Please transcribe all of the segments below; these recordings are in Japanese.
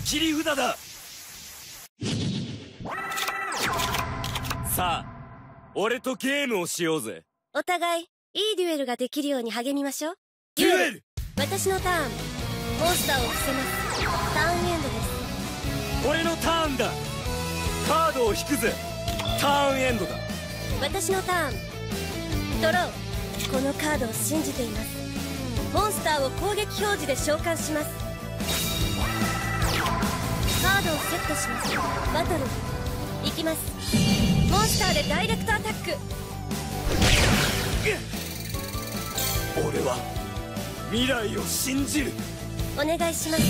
切り札だ。さあ俺とゲームをしようぜ。お互いいいデュエルができるように励みましょう。デュエル！私のターン。モンスターを伏せます。ターンエンドです。俺のターンだ。カードを引くぜ。ターンエンドだ。私のターン。ドロー。このカードを信じています。モンスターを攻撃表示で召喚しますドをセットします。バトルいきます。モンスターでダイレクトアタック。俺は未来を信じる。お願いします。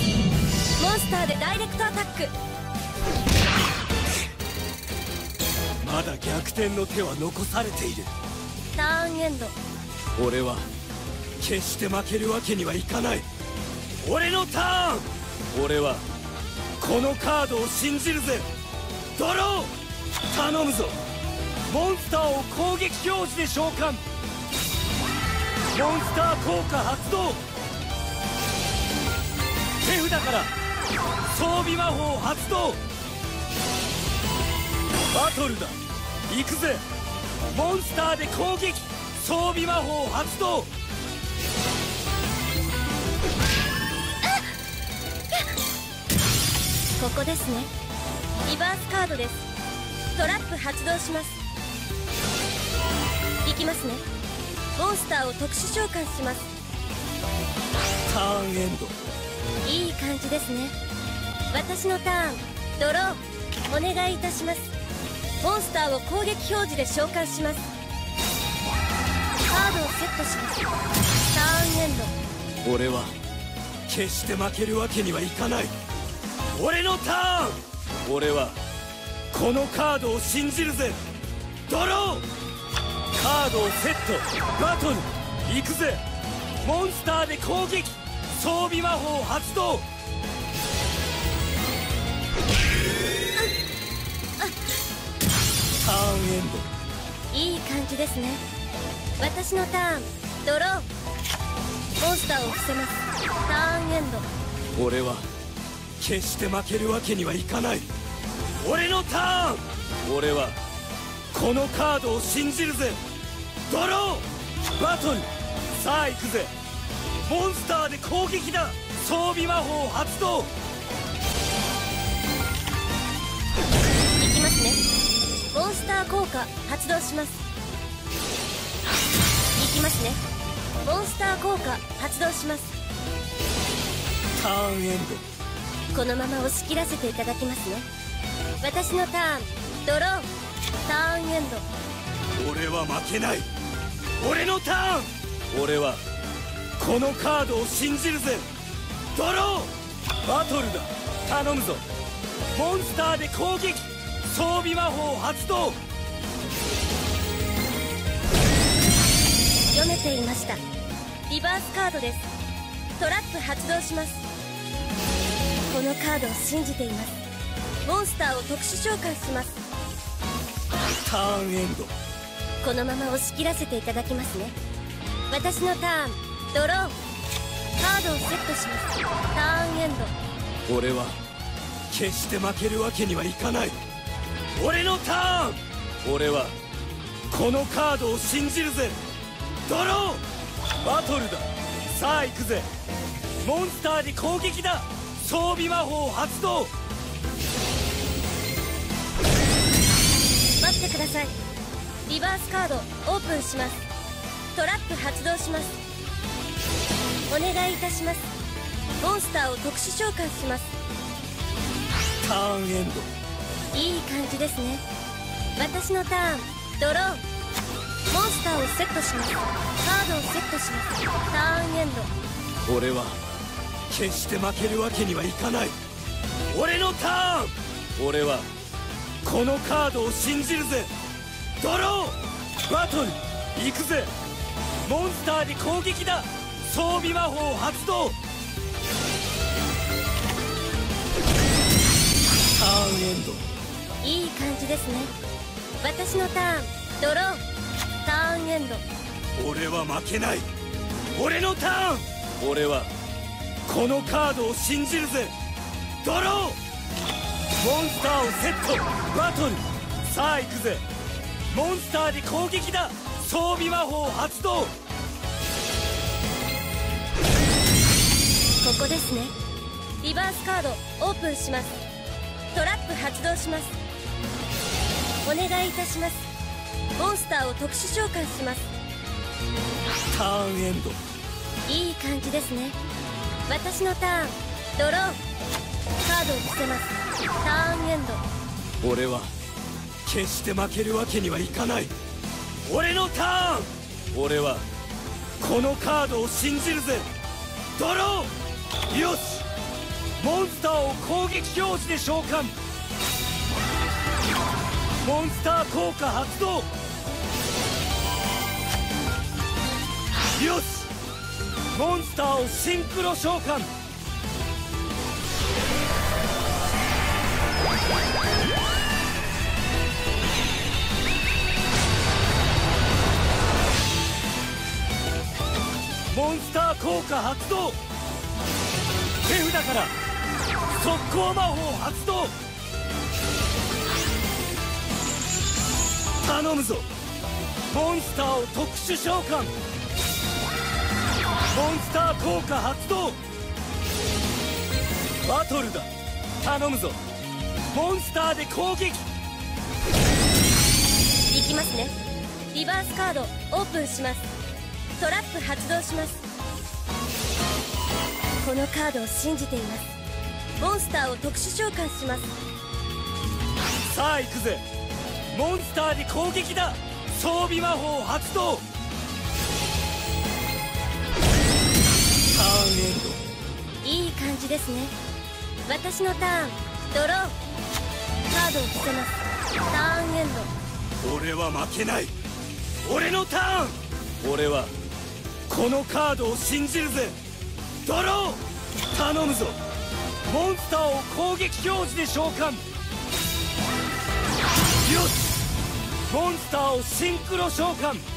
モンスターでダイレクトアタック。まだ逆転の手は残されている。ターンエンド。俺は決して負けるわけにはいかない。俺のターン。俺はこのカードを信じるぜ。ドロー！頼むぞ。モンスターを攻撃表示で召喚。モンスター効果発動。手札から。装備魔法発動。バトルだ。行くぜ。モンスターで攻撃。装備魔法発動。ここですね。リバースカードです。トラップ発動します。いきますね。モンスターを特殊召喚します。ターンエンド。いい感じですね。私のターン。ドローお願いいたします。モンスターを攻撃表示で召喚します。カードをセットします。ターンエンド。俺は決して負けるわけにはいかない俺のターン。俺はこのカードを信じるぜ。ドローカードをセット。バトル。行くぜ。モンスターで攻撃。装備魔法発動。ターンエンド。いい感じですね。私のターン。ドローモンスターを伏せます。ターンエンド。俺は決して負けるわけにはいかない。俺のターン。俺はこのカードを信じるぜ。ドロー。バトル。さあ行くぜ。モンスターで攻撃だ。装備魔法発動。いきますね。モンスター効果発動します。いきますね。モンスター効果発動します。ターンエンこのまま押し切らせていただきますね。私のターンドローターンエンド。ド俺は負けない。俺のターン。俺はこのカードを信じるぜ。ドローバトルだ。頼むぞ。モンスターで攻撃。装備魔法発動。読めていました。リバースカードです。トラップ発動しますこのカードを信じています。モンスターを特殊召喚します。ターンエンド。このまま押し切らせていただきますね。私のターンドローカードをセットします。ターンエンド。俺は決して負けるわけにはいかない。俺のターン。俺はこのカードを信じるぜ。ドローバトルだ。さあ行くぜ。モンスターで攻撃だ装備魔法発動。待ってください。リバースカードオープンします。トラップ発動します。お願いいたします。モンスターを特殊召喚します。ターンエンド。いい感じですね。私のターンドローモンスターをセットします。カードをセットします。ターンエンド。俺は決して負けるわけにはいかない。俺のターン。俺はこのカードを信じるぜ。ドローバトル。行くぜ。モンスターで攻撃だ。装備魔法発動。ターンエンド。いい感じですね。私のターン。ドローターンエンド。俺は負けない。俺のターン。俺はこのカードを信じるぜ。ドロー。モンスターをセット。バトル。さあ行くぜ。モンスターで攻撃だ。装備魔法発動。ここですね。リバースカードオープンします。トラップ発動します。お願いいたします。モンスターを特殊召喚します。ターンエンド。いい感じですね私のターンドローカードを伏せますターンエンド俺は決して負けるわけにはいかない。俺のターン。俺はこのカードを信じるぜ。ドローよし。モンスターを攻撃表示で召喚。モンスター効果発動。よし。モンスターをシンクロ召喚。モンスター効果発動。手札から速攻魔法発動。頼むぞ。モンスターを特殊召喚。効果発動バトルだ。頼むぞ。モンスターで攻撃。いきますね。リバースカードオープンします。トラップ発動します。このカードを信じています。モンスターを特殊召喚します。さあ行くぜ。モンスターで攻撃だ。装備魔法発動ーいい感じですね。私のターンドローカードを伏せます。ターンエンド。俺は負けない。俺のターン。俺はこのカードを信じるぜ。ドロー頼むぞ。モンスターを攻撃表示で召喚。よし。モンスターをシンクロ召喚。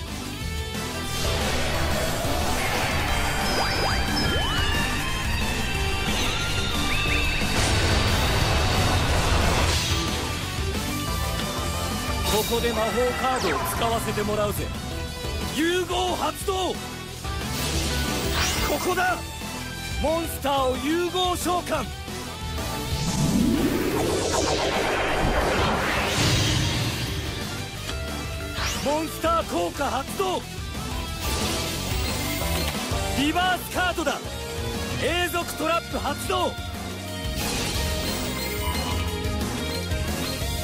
ここで魔法カードを使わせてもらうぜ。融合発動。ここだ。モンスターを融合召喚。モンスター効果発動。リバースカードだ。永続トラップ発動。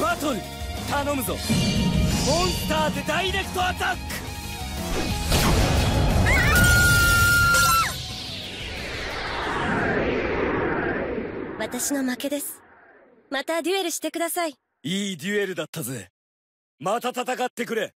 バトル。頼むぞ。モンスターでダイレクトアタック。私の負けです。またデュエルしてください。いいデュエルだったぜ。また戦ってくれ